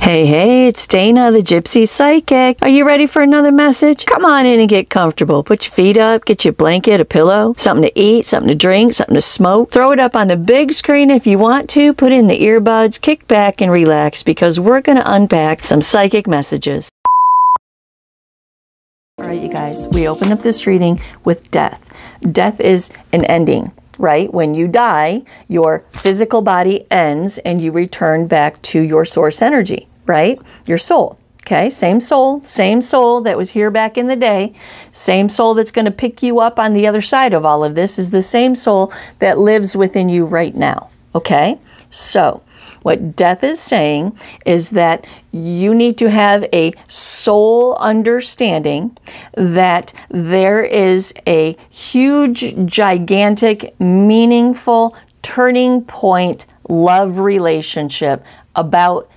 Hey, hey, it's Dana, the Gypsy Psychic. Are you ready for another message? Come on in and get comfortable. Put your feet up, get your blanket, a pillow, something to eat, something to drink, something to smoke. Throw it up on the big screen if you want to. Put in the earbuds, kick back and relax because we're going to unpack some psychic messages. All right, you guys, we open up this reading with death. Death is an ending right? When you die, your physical body ends and you return back to your source energy right? Your soul. Okay, same soul, same soul that was here back in the day, same soul that's going to pick you up on the other side of all of this is the same soul that lives within you right now. Okay, so what death is saying is that you need to have a soul understanding that there is a huge, gigantic, meaningful turning point love relationship about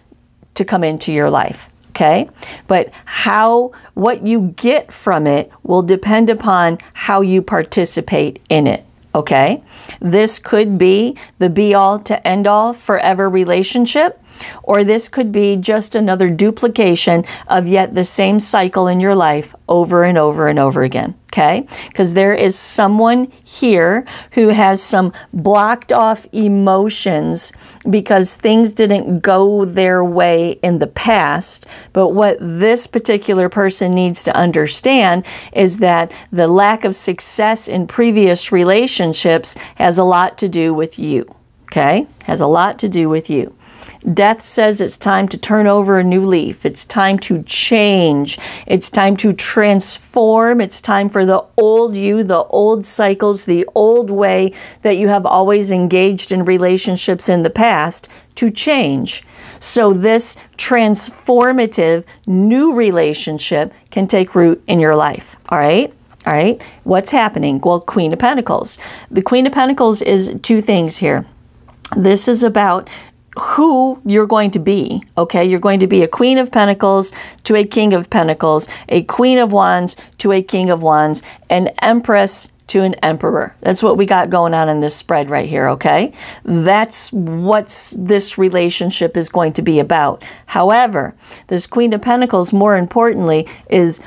to come into your life. Okay. But how, what you get from it will depend upon how you participate in it. Okay. This could be the be all to end all forever relationship or this could be just another duplication of yet the same cycle in your life over and over and over again. Okay? Because there is someone here who has some blocked off emotions because things didn't go their way in the past. But what this particular person needs to understand is that the lack of success in previous relationships has a lot to do with you. Okay? Has a lot to do with you. Death says it's time to turn over a new leaf. It's time to change. It's time to transform. It's time for the old you, the old cycles, the old way that you have always engaged in relationships in the past to change. So, this transformative new relationship can take root in your life. All right? All right? What's happening? Well, Queen of Pentacles. The Queen of Pentacles is two things here. This is about who you're going to be. Okay, you're going to be a Queen of Pentacles to a King of Pentacles, a Queen of Wands to a King of Wands, an Empress to an Emperor. That's what we got going on in this spread right here, okay? That's what this relationship is going to be about. However, this Queen of Pentacles, more importantly, is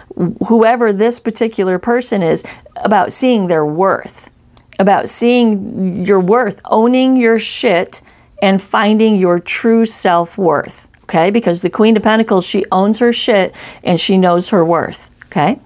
whoever this particular person is about seeing their worth, about seeing your worth, owning your shit and finding your true self worth. Okay, because the Queen of Pentacles, she owns her shit and she knows her worth. Okay,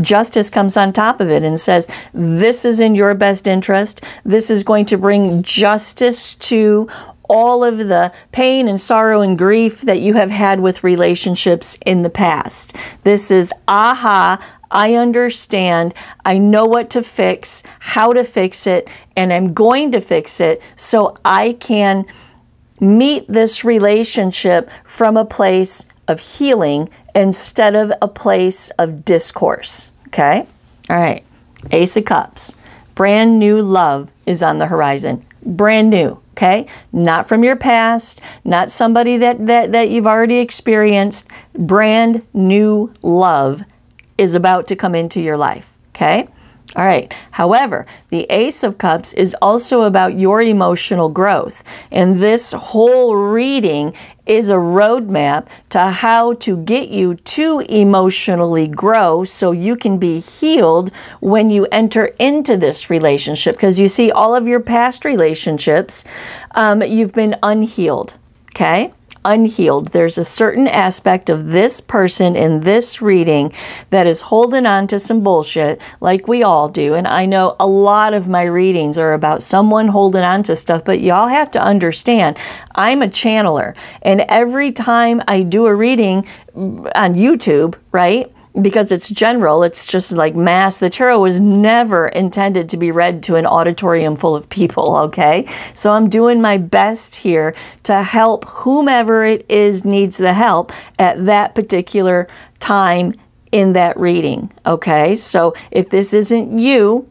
justice comes on top of it and says, This is in your best interest. This is going to bring justice to all of the pain and sorrow and grief that you have had with relationships in the past. This is, aha, I understand. I know what to fix, how to fix it, and I'm going to fix it so I can meet this relationship from a place of healing instead of a place of discourse. Okay? All right. Ace of Cups. Brand new love is on the horizon. Brand new. Okay? Not from your past, not somebody that, that, that you've already experienced. Brand new love is about to come into your life. Okay? All right. However, the Ace of Cups is also about your emotional growth. And this whole reading is a roadmap to how to get you to emotionally grow so you can be healed when you enter into this relationship. Because you see, all of your past relationships, um, you've been unhealed. Okay? Unhealed. There's a certain aspect of this person in this reading that is holding on to some bullshit, like we all do. And I know a lot of my readings are about someone holding on to stuff, but y'all have to understand I'm a channeler. And every time I do a reading on YouTube, right? Because it's general, it's just like mass. The tarot was never intended to be read to an auditorium full of people, okay? So I'm doing my best here to help whomever it is needs the help at that particular time in that reading, okay? So if this isn't you,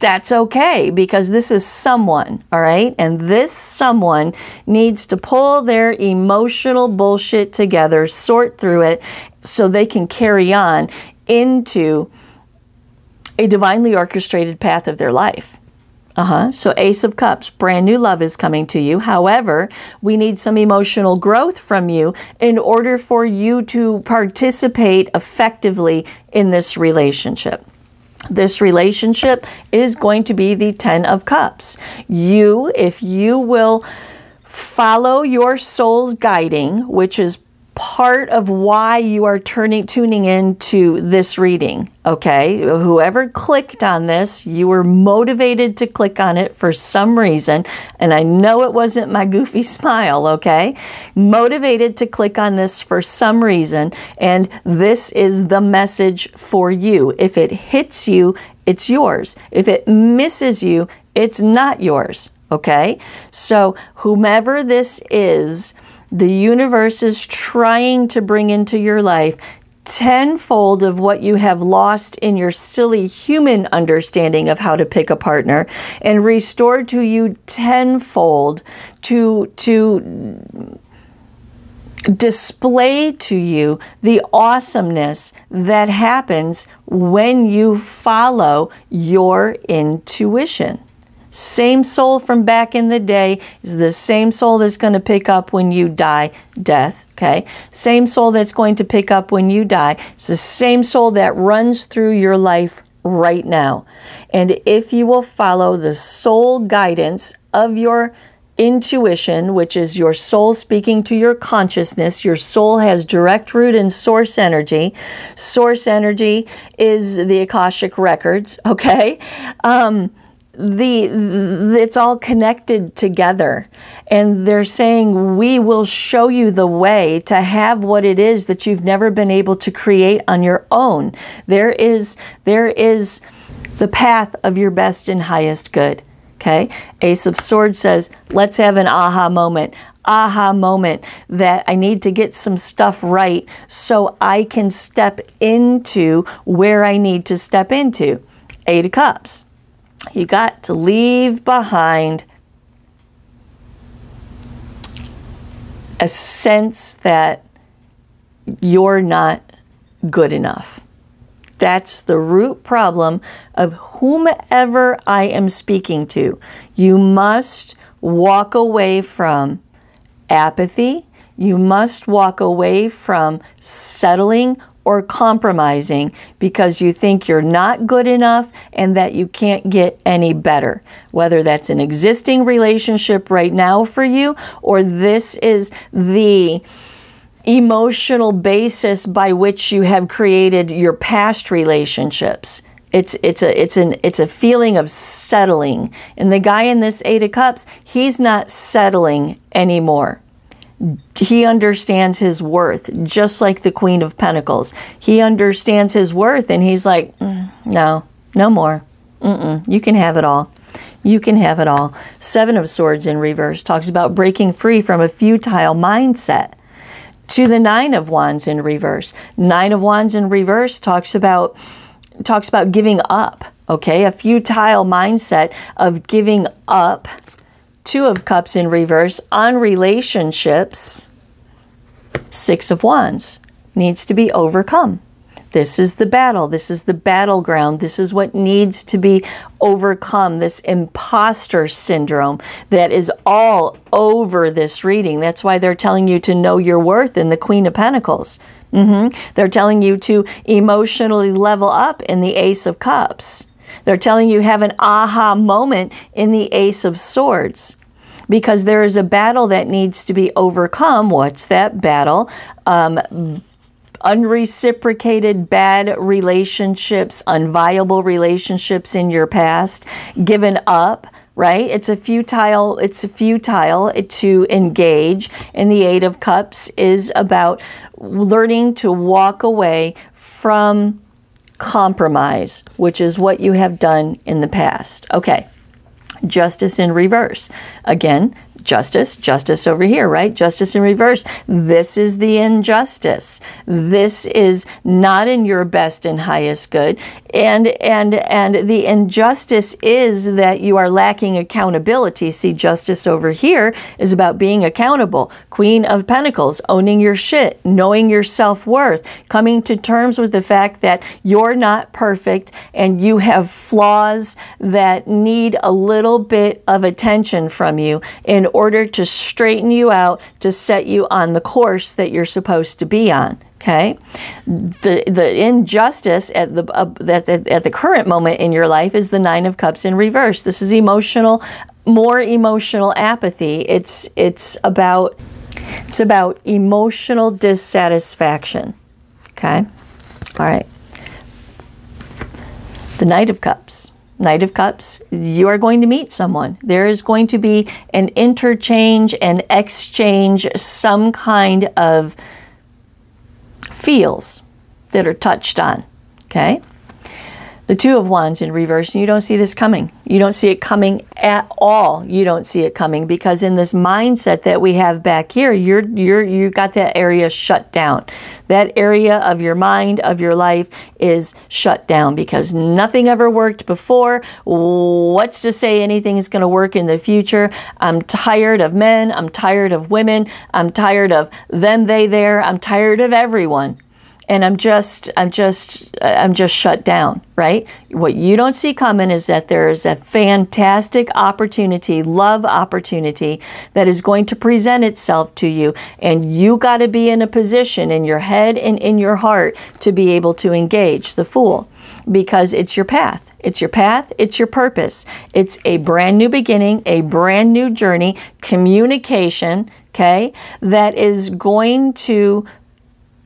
that's okay because this is someone, all right? And this someone needs to pull their emotional bullshit together, sort through it, so they can carry on into a divinely orchestrated path of their life. Uh huh. So, Ace of Cups, brand new love is coming to you. However, we need some emotional growth from you in order for you to participate effectively in this relationship. This relationship is going to be the Ten of Cups. You, if you will follow your soul's guiding, which is part of why you are turning tuning into this reading okay? Whoever clicked on this you were motivated to click on it for some reason and i know it wasn't my goofy smile okay? Motivated to click on this for some reason and this is the message for you. If it hits you it's yours. If it misses you it's not yours okay? So whomever this is the universe is trying to bring into your life tenfold of what you have lost in your silly human understanding of how to pick a partner and restore to you tenfold to to display to you the awesomeness that happens when you follow your intuition. Same soul from back in the day is the same soul that's going to pick up when you die, death. Okay. Same soul that's going to pick up when you die. It's the same soul that runs through your life right now. And if you will follow the soul guidance of your intuition, which is your soul speaking to your consciousness. Your soul has direct root in source energy. Source energy is the Akashic records, okay? Um, the, the it's all connected together. And they're saying we will show you the way to have what it is that you've never been able to create on your own. There is there is the path of your best and highest good. Okay? Ace of swords says let's have an aha moment. Aha moment that I need to get some stuff right so I can step into where I need to step into. Eight of Cups you got to leave behind a sense that you're not good enough. That's the root problem of whomever I am speaking to. You must walk away from apathy. You must walk away from settling or compromising because you think you're not good enough and that you can't get any better. Whether that's an existing relationship right now for you or this is the emotional basis by which you have created your past relationships. It's it's a it's an it's a feeling of settling. And the guy in this 8 of cups, he's not settling anymore he understands his worth, just like the Queen of Pentacles. He understands his worth, and he's like, mm, no, no more. Mm-mm, you can have it all. You can have it all. Seven of Swords in reverse talks about breaking free from a futile mindset. To the Nine of Wands in reverse. Nine of Wands in reverse talks about talks about giving up. Okay, a futile mindset of giving up Two of Cups in reverse on relationships. Six of Wands needs to be overcome. This is the battle. This is the battleground. This is what needs to be overcome. This imposter syndrome that is all over this reading. That's why they're telling you to know your worth in the Queen of Pentacles. Mm-hmm. They're telling you to emotionally level up in the Ace of Cups. They're telling you have an aha moment in the Ace of Swords because there is a battle that needs to be overcome. What's that battle? Um, unreciprocated bad relationships, unviable relationships in your past, given up, right? It's a futile, it's a futile to engage. And the Eight of Cups is about learning to walk away from compromise, which is what you have done in the past. Okay. Justice in reverse. Again, justice, justice over here, right? Justice in reverse. This is the injustice. This is not in your best and highest good. And and and the injustice is that you are lacking accountability. See, justice over here is about being accountable. Queen of Pentacles, owning your shit, knowing your self-worth, coming to terms with the fact that you're not perfect and you have flaws that need a little bit of attention from you in order to straighten you out, to set you on the course that you're supposed to be on. Okay, the the injustice at the uh, at the at the current moment in your life is the nine of cups in reverse. This is emotional, more emotional apathy. It's it's about it's about emotional dissatisfaction. Okay, all right. The Knight of Cups. Knight of Cups, you are going to meet someone. There is going to be an interchange and exchange, some kind of feels that are touched on. Okay? The Two of Wands in reverse, and you don't see this coming. You don't see it coming at all. You don't see it coming because in this mindset that we have back here, you're you're you got that area shut down. That area of your mind, of your life is shut down because nothing ever worked before. What's to say anything is going to work in the future? I'm tired of men. I'm tired of women. I'm tired of them, they, there. I'm tired of everyone and I'm just I'm just I'm just shut down, right? What you don't see coming is that there is a fantastic opportunity, love opportunity that is going to present itself to you and you got to be in a position in your head and in your heart to be able to engage the fool because it's your path. It's your path, it's your purpose. It's a brand new beginning, a brand new journey, communication, okay, that is going to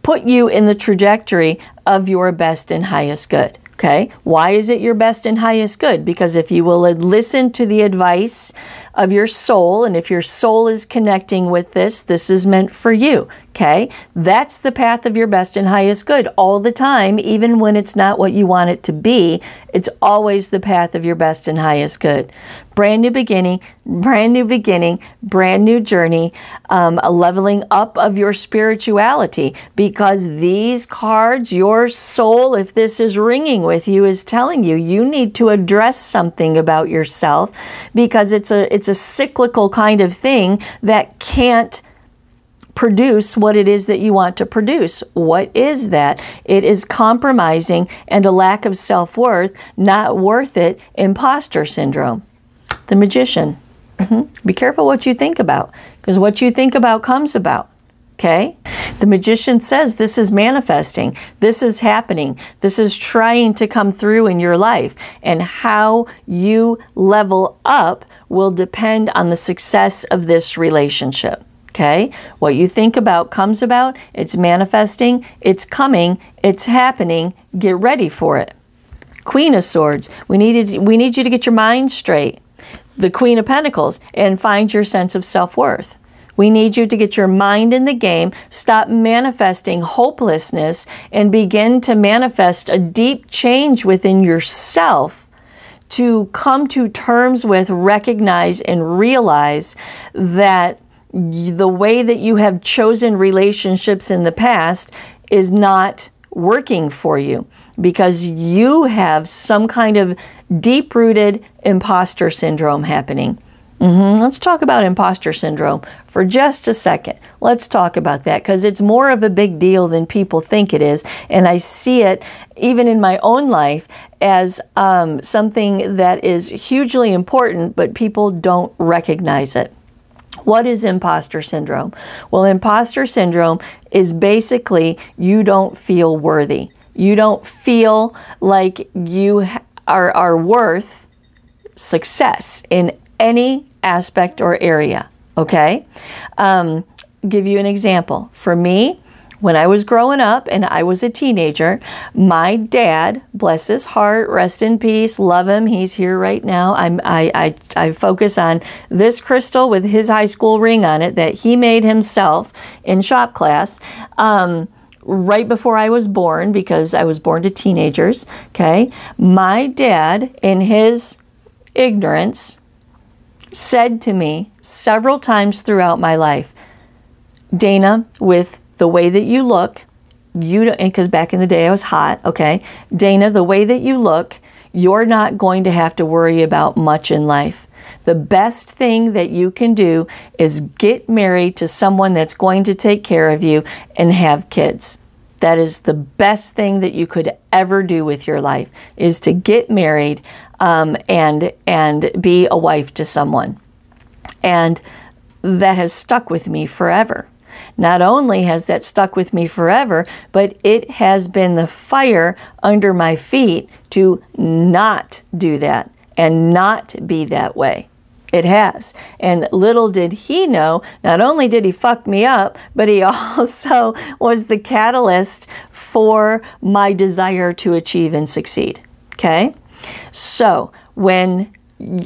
put you in the trajectory of your best and highest good. Okay, why is it your best and highest good? Because if you will listen to the advice of your soul, and if your soul is connecting with this, this is meant for you. Okay, that's the path of your best and highest good all the time, even when it's not what you want it to be. It's always the path of your best and highest good brand new beginning, brand new beginning, brand new journey, um, a leveling up of your spirituality. Because these cards, your soul, if this is ringing with you, is telling you you need to address something about yourself because it's a it's a cyclical kind of thing that can't produce what it is that you want to produce. What is that? It is compromising and a lack of self worth, not worth it, imposter syndrome the magician. Mm-hmm. Be careful what you think about, because what you think about comes about. Okay? The magician says this is manifesting, this is happening, this is trying to come through in your life. And how you level up will depend on the success of this relationship. Okay? What you think about comes about, it's manifesting, it's coming, it's happening. Get ready for it. Queen of Swords, we needed we need you to get your mind straight the Queen of Pentacles and find your sense of self worth. We need you to get your mind in the game, stop manifesting hopelessness, and begin to manifest a deep change within yourself to come to terms with, recognize, and realize that the way that you have chosen relationships in the past is not working for you because you have some kind of deep rooted imposter syndrome happening. Mm-hmm. Let's talk about imposter syndrome for just a second. Let's talk about that because it's more of a big deal than people think it is. And I see it even in my own life as um, something that is hugely important, but people don't recognize it. What is imposter syndrome? Well, imposter syndrome is basically you don't feel worthy. You don't feel like you are, are worth success in any aspect or area. Okay? Um, give you an example. For me, when I was growing up and I was a teenager, my dad, bless his heart, rest in peace, love him. He's here right now. I'm, I, I, I focus on this crystal with his high school ring on it that he made himself in shop class. Um, right before I was born because I was born to teenagers. Okay. My dad, in his ignorance, said to me several times throughout my life, Dana, with the way that you look, you because back in the day I was hot, okay? Dana, the way that you look, you're not going to have to worry about much in life. The best thing that you can do is get married to someone that's going to take care of you and have kids. That is the best thing that you could ever do with your life is to get married um, and and be a wife to someone. And that has stuck with me forever. Not only has that stuck with me forever, but it has been the fire under my feet to not do that and not be that way. It has. And little did he know, not only did he fuck me up, but he also was the catalyst for my desire to achieve and succeed. Okay? So, when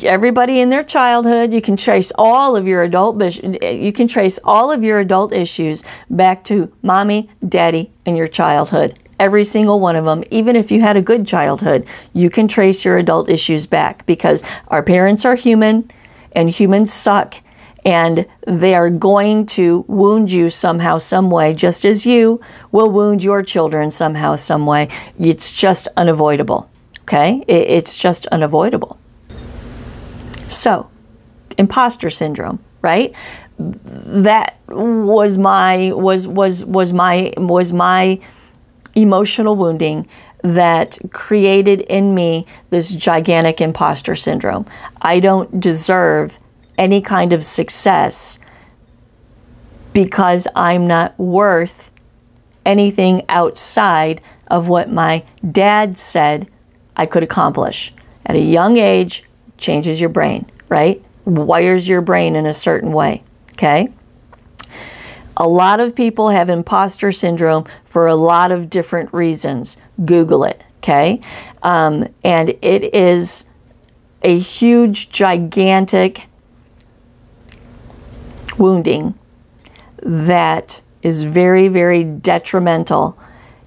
everybody in their childhood, you can trace all of your adult you can trace all of your adult issues back to mommy, daddy, and your childhood. Every single one of them, even if you had a good childhood, you can trace your adult issues back because our parents are human and humans suck and they are going to wound you somehow, some way, just as you will wound your children somehow, some way. It's just unavoidable. Okay? It's just unavoidable. So, imposter syndrome, right? That was my was was was my was my emotional wounding that created in me this gigantic imposter syndrome. I don't deserve any kind of success because I'm not worth anything outside of what my dad said I could accomplish. At a young age, changes your brain, right? Wires your brain in a certain way, okay? A lot of people have imposter syndrome for a lot of different reasons. Google it, okay? Um, and it is a huge, gigantic wounding that is very, very detrimental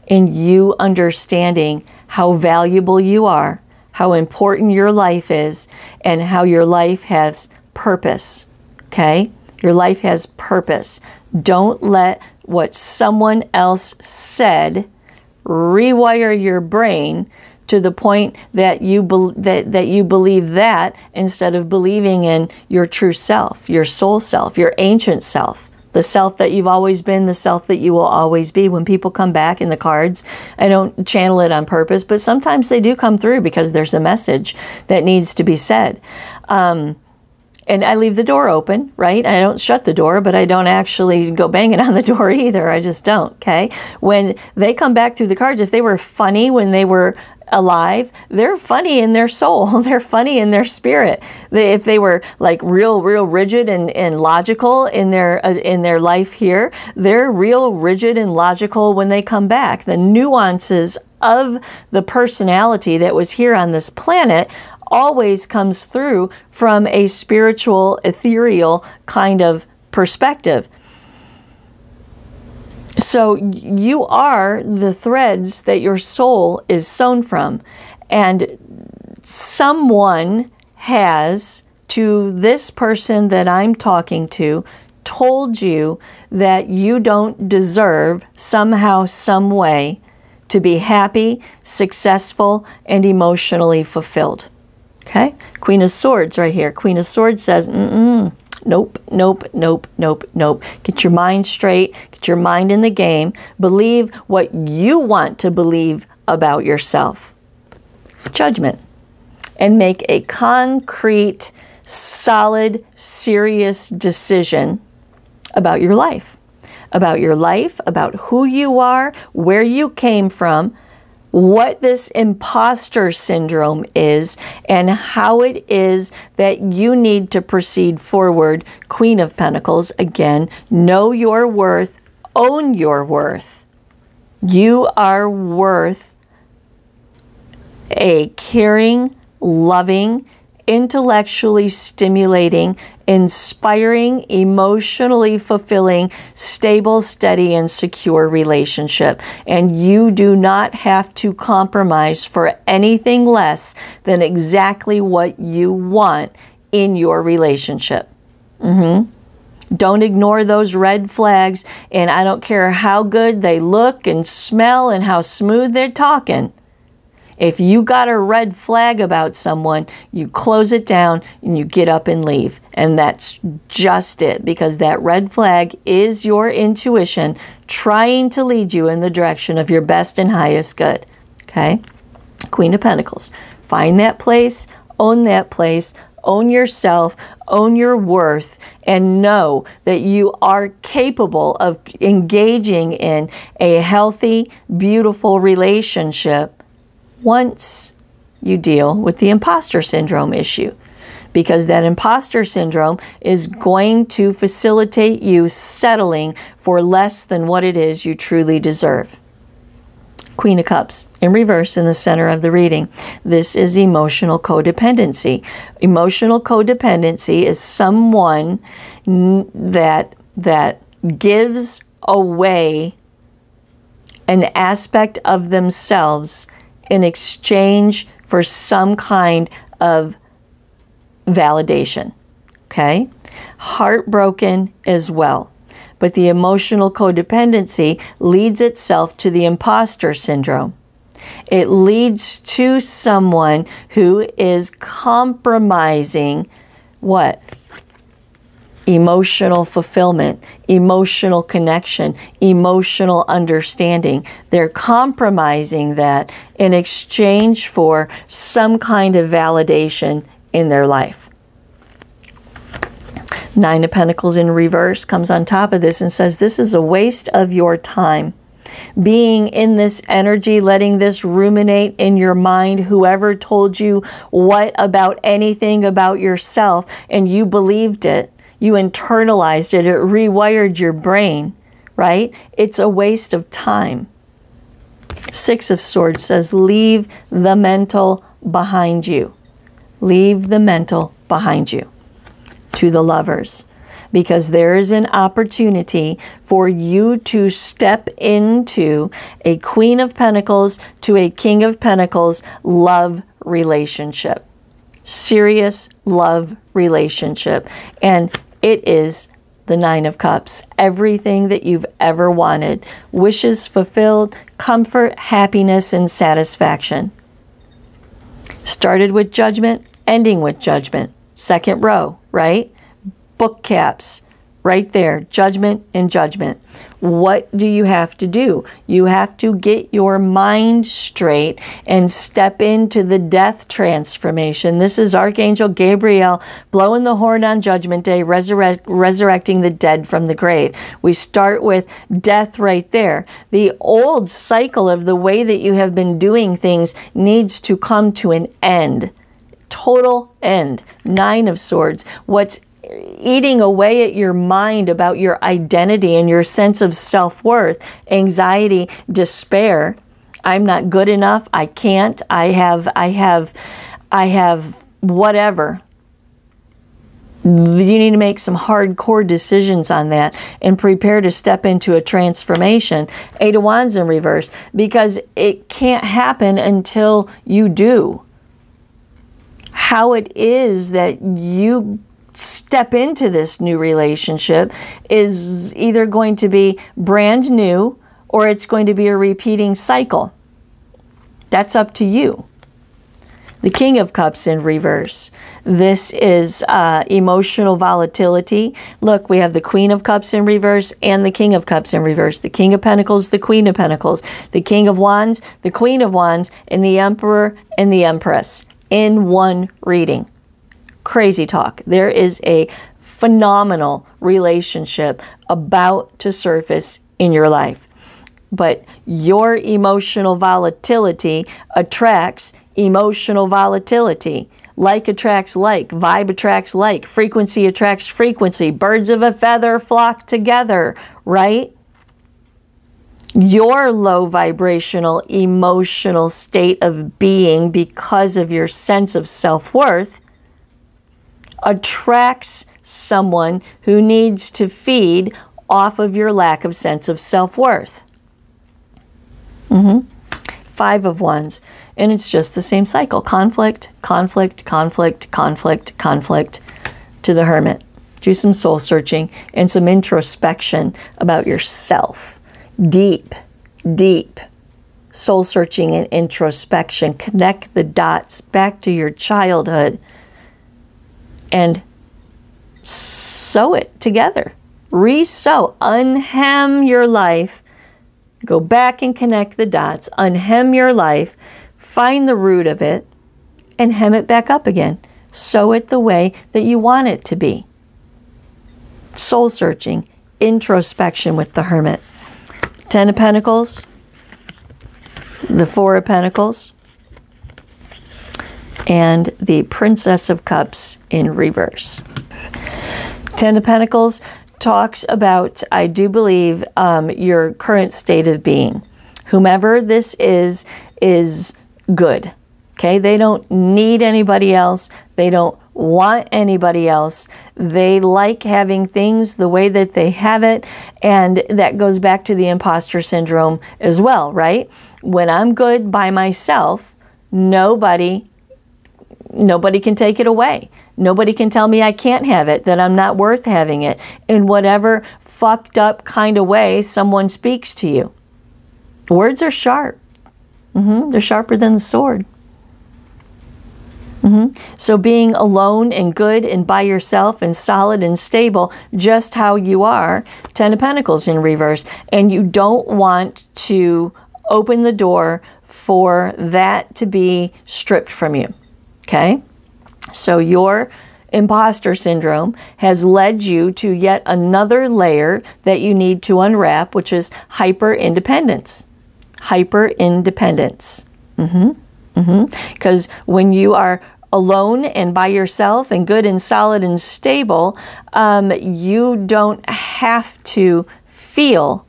in you understanding how valuable you are, how important your life is, and how your life has purpose. Okay? Your life has purpose. Don't let what someone else said rewire your brain to the point that you that, that you believe that instead of believing in your true self, your soul self, your ancient self the self that you've always been, the self that you will always be. When people come back in the cards, I don't channel it on purpose, but sometimes they do come through because there's a message that needs to be said. Um, and I leave the door open, right? I don't shut the door, but I don't actually go banging on the door either. I just don't, okay? When they come back through the cards, if they were funny when they were alive, they're funny in their soul. they're funny in their spirit. They, if they were like real, real rigid and, and logical in their uh, in their life here, they're real rigid and logical when they come back. The nuances of the personality that was here on this planet always comes through from a spiritual, ethereal kind of perspective. So you are the threads that your soul is sewn from. And someone has, to this person that I'm talking to, told you that you don't deserve somehow, some way to be happy, successful, and emotionally fulfilled. Okay? Queen of Swords right here. Queen of Swords says, mm-mm, Nope, nope, nope, nope, nope. Get your mind straight, get your mind in the game. Believe what you want to believe about yourself. Judgment. And make a concrete, solid, serious decision about your life. About your life, about who you are, where you came from, what this imposter syndrome is and how it is that you need to proceed forward. Queen of Pentacles, again, know your worth, own your worth. You are worth a caring, loving, intellectually stimulating, inspiring, emotionally fulfilling, stable, steady, and secure relationship. And you do not have to compromise for anything less than exactly what you want in your relationship. Mm-hmm. Don't ignore those red flags, and I don't care how good they look and smell and how smooth they're talking. If you got a red flag about someone, you close it down and you get up and leave. And that's just it because that red flag is your intuition trying to lead you in the direction of your best and highest good. Okay? Queen of Pentacles. Find that place, own that place, own yourself, own your worth, and know that you are capable of engaging in a healthy, beautiful relationship once you deal with the imposter syndrome issue. Because that imposter syndrome is going to facilitate you settling for less than what it is you truly deserve. Queen of Cups in reverse in the center of the reading. This is emotional codependency. Emotional codependency is someone that that gives away an aspect of themselves in exchange for some kind of validation. Okay? Heartbroken as well. But the emotional codependency leads itself to the imposter syndrome. It leads to someone who is compromising what? Emotional fulfillment, emotional connection, emotional understanding. They're compromising that in exchange for some kind of validation in their life. Nine of Pentacles in reverse comes on top of this and says, This is a waste of your time. Being in this energy, letting this ruminate in your mind, whoever told you what about anything about yourself, and you believed it, you internalized it, it rewired your brain, right? It's a waste of time. Six of Swords says, Leave the mental behind you. Leave the mental behind you to the lovers because there is an opportunity for you to step into a Queen of Pentacles to a King of Pentacles love relationship. Serious love relationship. And it is the Nine of Cups. Everything that you've ever wanted. Wishes fulfilled, comfort, happiness, and satisfaction. Started with judgment, ending with judgment. Second row, right? Book caps, right there, judgment and judgment. What do you have to do? You have to get your mind straight and step into the death transformation. This is Archangel Gabriel blowing the horn on Judgment Day, resurrect, resurrecting the dead from the grave. We start with death right there. The old cycle of the way that you have been doing things needs to come to an end total end. Nine of Swords. What's eating away at your mind about your identity and your sense of self worth, anxiety, despair. I'm not good enough. I can't. I have, I have, I have whatever. You need to make some hardcore decisions on that and prepare to step into a transformation. Eight of Wands in reverse because it can't happen until you do how it is that you step into this new relationship is either going to be brand new or it's going to be a repeating cycle. That's up to you. The King of Cups in reverse. This is uh, emotional volatility. Look, we have the Queen of Cups in reverse and the King of Cups in reverse. The King of Pentacles, the Queen of Pentacles, the King of Wands, the Queen of Wands, and the Emperor and the Empress in one reading. Crazy talk. There is a phenomenal relationship about to surface in your life. But your emotional volatility attracts emotional volatility. Like attracts like, vibe attracts like, frequency attracts frequency. Birds of a feather flock together, right? your low vibrational emotional state of being because of your sense of self worth attracts someone who needs to feed off of your lack of sense of self worth. Mm-hmm. Five of Wands. And it's just the same cycle conflict, conflict, conflict, conflict, conflict. to the hermit. Do some soul searching and some introspection about yourself. Deep, deep soul searching and introspection. Connect the dots back to your childhood and sew it together. Re-sew, unhem your life. Go back and connect the dots, unhem your life, find the root of it, and hem it back up again. Sew it the way that you want it to be. Soul searching, introspection with the hermit. Ten of Pentacles, the Four of Pentacles, and the Princess of Cups in reverse. Ten of Pentacles talks about, I do believe, um, your current state of being. Whomever this is, is good. Okay, they don't need anybody else. They don't want anybody else. They like having things the way that they have it. And that goes back to the imposter syndrome as well, right? When I'm good by myself, nobody nobody can take it away. Nobody can tell me I can't have it, that I'm not worth having it in whatever fucked up kind of way someone speaks to you. Words are sharp. Mm-hmm. They're sharper than the sword. Mm-hmm. So being alone and good and by yourself and solid and stable, just how you are, Ten of Pentacles in reverse, and you don't want to open the door for that to be stripped from you. Okay? So your imposter syndrome has led you to yet another layer that you need to unwrap, which is hyper independence. Hyper independence. Mm-hmm. Mm-hmm. Because when you are alone and by yourself and good and solid and stable, um, you don't have to feel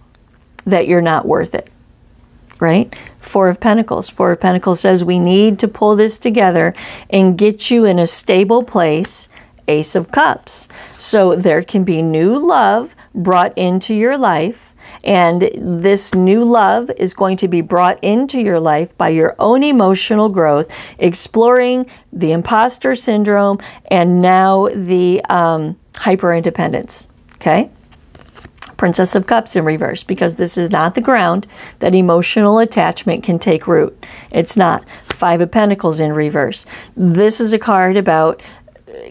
that you're not worth it. Right? Four of Pentacles. Four of Pentacles says we need to pull this together and get you in a stable place. Ace of Cups. So there can be new love brought into your life and this new love is going to be brought into your life by your own emotional growth, exploring the imposter syndrome and now the um, hyper independence. Okay? Princess of Cups in reverse because this is not the ground that emotional attachment can take root. It's not. Five of Pentacles in reverse. This is a card about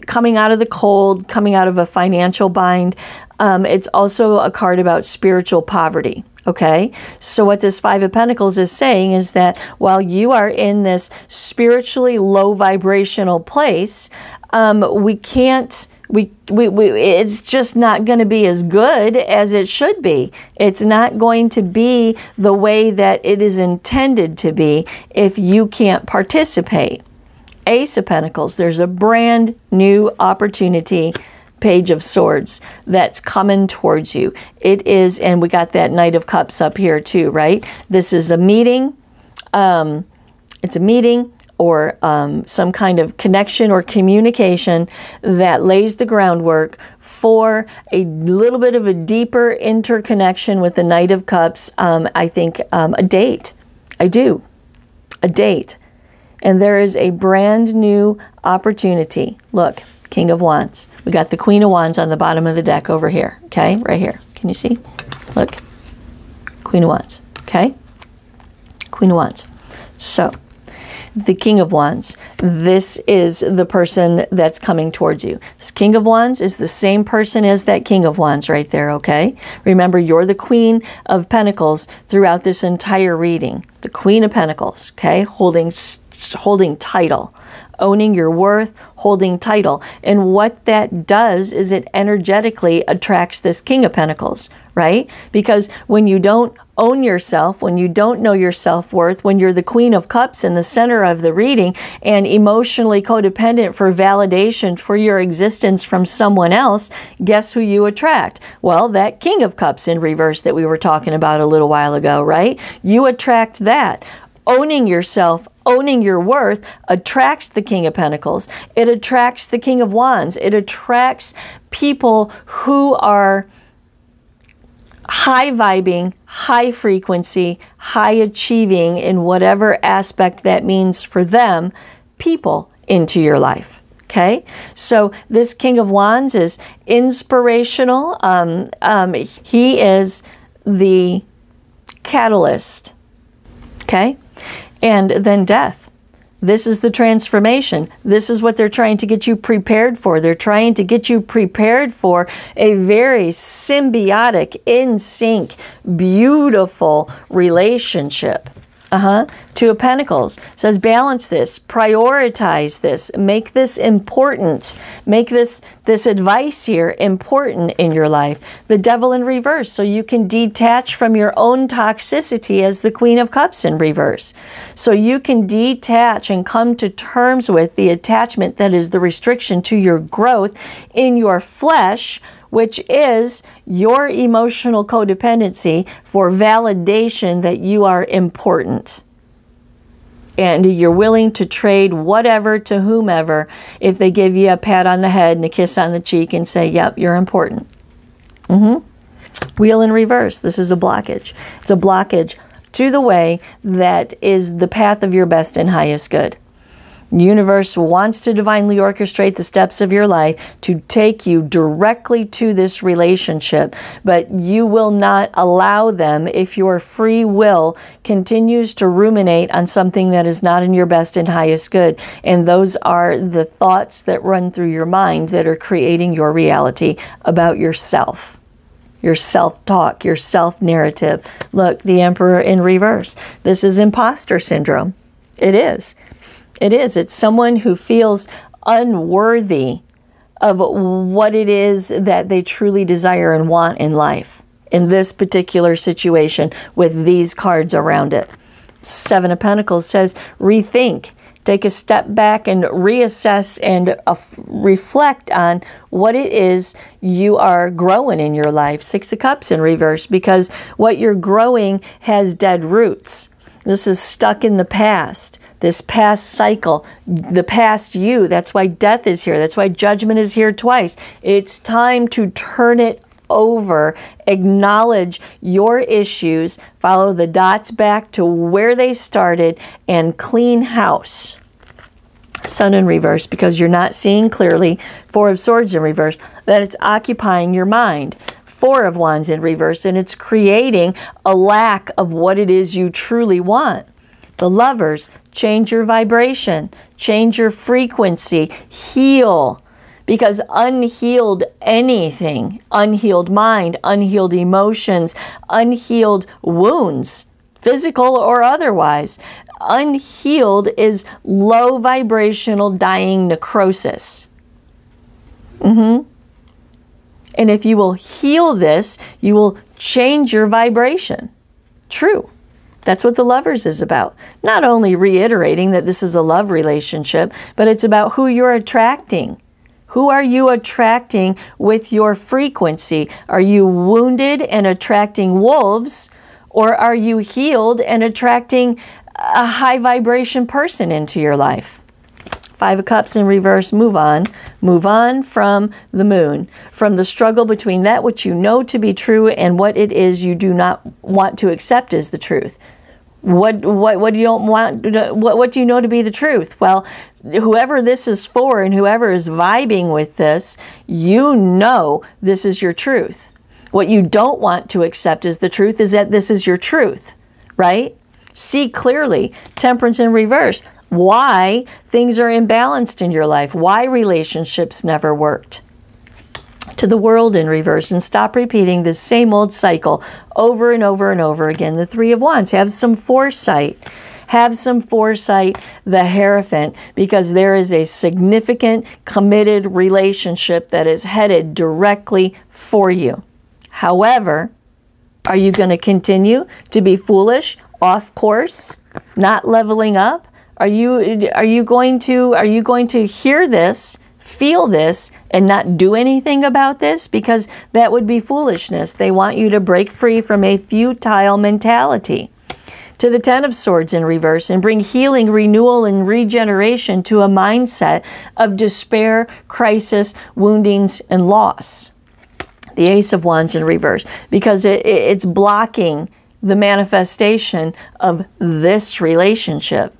coming out of the cold, coming out of a financial bind. Um, it's also a card about spiritual poverty. Okay, so what this Five of Pentacles is saying is that while you are in this spiritually low vibrational place, um, we can't. We, we, we, it's just not going to be as good as it should be. It's not going to be the way that it is intended to be if you can't participate. Ace of Pentacles, there's a brand new opportunity page of swords that's coming towards you. It is, and we got that Knight of Cups up here too, right? This is a meeting. Um, it's a meeting or um, some kind of connection or communication that lays the groundwork for a little bit of a deeper interconnection with the Knight of Cups. Um, I think um, a date. I do. A date and there is a brand new opportunity. Look, King of Wands. We got the Queen of Wands on the bottom of the deck over here, okay? Right here. Can you see? Look. Queen of Wands, okay? Queen of Wands. So, the King of Wands. This is the person that's coming towards you. This King of Wands is the same person as that King of Wands right there, okay? Remember, you're the Queen of Pentacles throughout this entire reading. The Queen of Pentacles, okay? Holding holding title, owning your worth, holding title. And what that does is it energetically attracts this King of Pentacles, right? Because when you don't own yourself, when you don't know your self worth, when you're the Queen of Cups in the center of the reading and emotionally codependent for validation for your existence from someone else, guess who you attract? Well, that King of Cups in reverse that we were talking about a little while ago, right? You attract that owning yourself, owning your worth attracts the King of Pentacles. It attracts the King of Wands. It attracts people who are high vibing, high frequency, high achieving in whatever aspect that means for them, people into your life. Okay, so this King of Wands is inspirational. Um, um, he is the catalyst. Okay, and then death. This is the transformation. This is what they're trying to get you prepared for. They're trying to get you prepared for a very symbiotic, in sync, beautiful relationship. Uh-huh. Two of Pentacles says balance this, prioritize this, make this important, make this this advice here important in your life. The devil in reverse, so you can detach from your own toxicity as the Queen of Cups in reverse. So you can detach and come to terms with the attachment that is the restriction to your growth in your flesh which is your emotional codependency for validation that you are important. And you're willing to trade whatever to whomever if they give you a pat on the head and a kiss on the cheek and say, Yep, you're important. Mm-hmm. Wheel in reverse. This is a blockage. It's a blockage to the way that is the path of your best and highest good. Universe wants to divinely orchestrate the steps of your life to take you directly to this relationship, but you will not allow them if your free will continues to ruminate on something that is not in your best and highest good. And those are the thoughts that run through your mind that are creating your reality about yourself your self talk, your self narrative. Look, the Emperor in reverse. This is imposter syndrome. It is. It is. It's someone who feels unworthy of what it is that they truly desire and want in life in this particular situation with these cards around it. Seven of Pentacles says, rethink, take a step back and reassess and uh, reflect on what it is you are growing in your life. Six of Cups in reverse, because what you're growing has dead roots. This is stuck in the past this past cycle, the past you. That's why death is here. That's why judgment is here twice. It's time to turn it over, acknowledge your issues, follow the dots back to where they started, and clean house. Sun in reverse because you're not seeing clearly. Four of Swords in reverse, that it's occupying your mind. Four of Wands in reverse, and it's creating a lack of what it is you truly want. The lovers, change your vibration, change your frequency, heal. Because unhealed anything, unhealed mind, unhealed emotions, unhealed wounds, physical or otherwise, unhealed is low vibrational dying necrosis. Mm-hmm. And if you will heal this, you will change your vibration. True. That's what the lovers is about. Not only reiterating that this is a love relationship, but it's about who you're attracting. Who are you attracting with your frequency? Are you wounded and attracting wolves? Or are you healed and attracting a high vibration person into your life? Five of Cups in reverse, move on. Move on from the moon, from the struggle between that which you know to be true and what it is you do not want to accept as the truth. What what what do you don't want? What what do you know to be the truth? Well, whoever this is for and whoever is vibing with this, you know this is your truth. What you don't want to accept as the truth is that this is your truth, right? See clearly, temperance in reverse. Why things are imbalanced in your life, why relationships never worked to the world in reverse and stop repeating the same old cycle over and over and over again. The Three of Wands. Have some foresight. Have some foresight, the Hierophant, because there is a significant, committed relationship that is headed directly for you. However, are you going to continue to be foolish, off course, not leveling up? Are you are you going to are you going to hear this feel this and not do anything about this because that would be foolishness. They want you to break free from a futile mentality. To the Ten of Swords in reverse and bring healing, renewal, and regeneration to a mindset of despair, crisis, woundings, and loss. The Ace of Wands in reverse because it, it's blocking the manifestation of this relationship.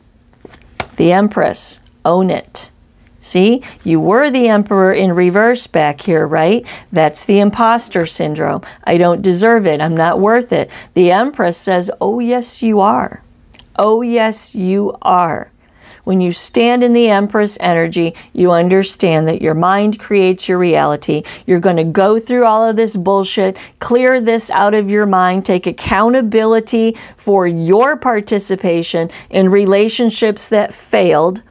The Empress, own it See, you were the emperor in reverse back here, right? That's the imposter syndrome. I don't deserve it. I'm not worth it. The empress says, Oh, yes, you are. Oh, yes, you are. When you stand in the Empress energy, you understand that your mind creates your reality. You're going to go through all of this bullshit, clear this out of your mind, take accountability for your participation in relationships that failed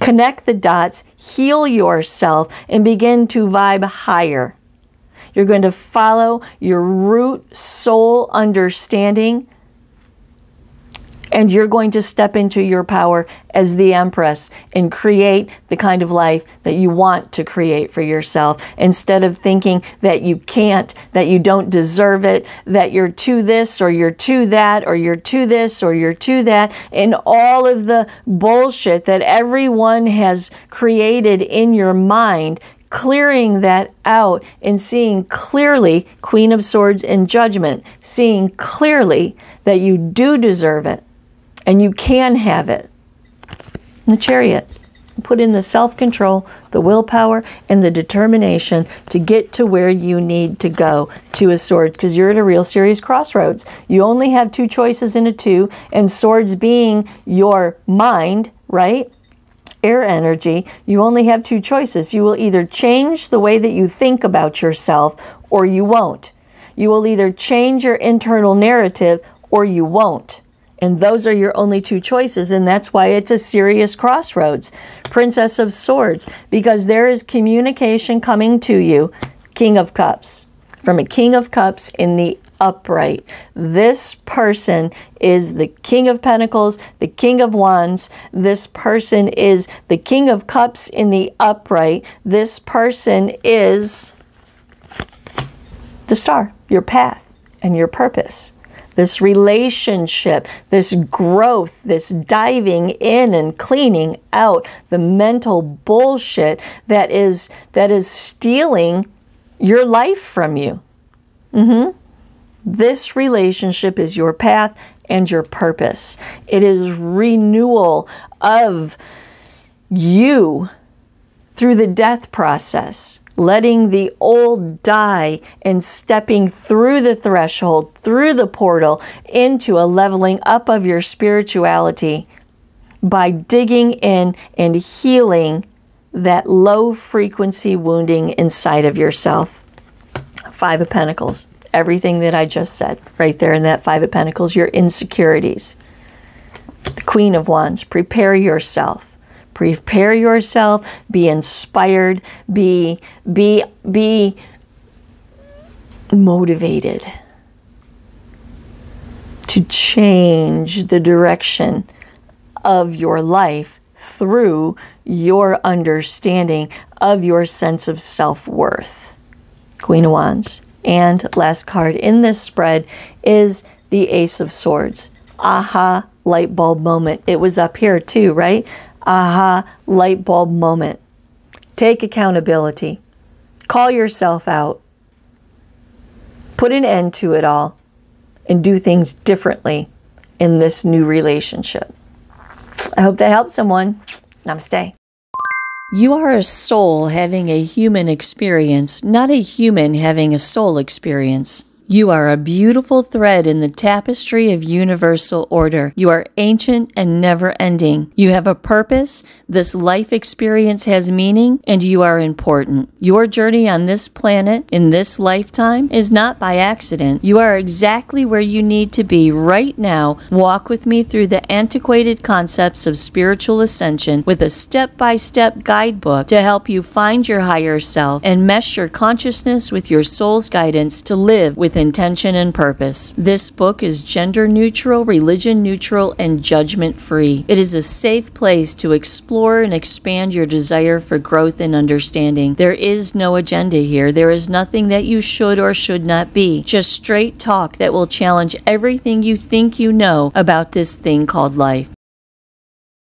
connect the dots, heal yourself, and begin to vibe higher. You're going to follow your root soul understanding and you're going to step into your power as the Empress and create the kind of life that you want to create for yourself. Instead of thinking that you can't, that you don't deserve it, that you're to this or you're to that or you're to this or you're to that, and all of the bullshit that everyone has created in your mind clearing that out and seeing clearly, Queen of Swords in judgment, seeing clearly that you do deserve it and you can have it. the chariot. Put in the self control, the willpower, and the determination to get to where you need to go to a sword because you're at a real serious crossroads. You only have two choices in a two, and swords being your mind, right? Air energy, you only have two choices. You will either change the way that you think about yourself or you won't. You will either change your internal narrative or you won't. And those are your only two choices, and that's why it's a serious crossroads. Princess of Swords, because there is communication coming to you, King of Cups, from a King of Cups in the upright. This person is the King of Pentacles, the King of Wands. This person is the King of Cups in the upright. This person is the star, your path, and your purpose this relationship, this growth, this diving in and cleaning out the mental bullshit that is that is stealing your life from you. Mm-hmm. This relationship is your path and your purpose. It is renewal of you through the death process letting the old die and stepping through the threshold, through the portal, into a leveling up of your spirituality by digging in and healing that low frequency wounding inside of yourself. Five of Pentacles, everything that I just said, right there in that Five of Pentacles, your insecurities. The Queen of Wands, prepare yourself prepare yourself. Be inspired. Be be be motivated to change the direction of your life through your understanding of your sense of self-worth. Queen of wands. And last card in this spread is the ace of swords. Aha light bulb moment. It was up here too right aha light bulb moment. Take accountability. Call yourself out. Put an end to it all and do things differently in this new relationship. I hope that helps someone. Namaste. You are a soul having a human experience, not a human having a soul experience. You are a beautiful thread in the tapestry of universal order. You are ancient and never ending. You have a purpose, this life experience has meaning, and you are important. Your journey on this planet in this lifetime is not by accident. You are exactly where you need to be right now. Walk with me through the antiquated concepts of spiritual ascension with a step by step guidebook to help you find your higher self and mesh your consciousness with your soul's guidance to live with intention and purpose. This book is gender neutral, religion neutral, and judgment free. It is a safe place to explore and expand your desire for growth and understanding. There is no agenda here. There is nothing that you should or should not be. Just straight talk that will challenge everything you think you know about this thing called life.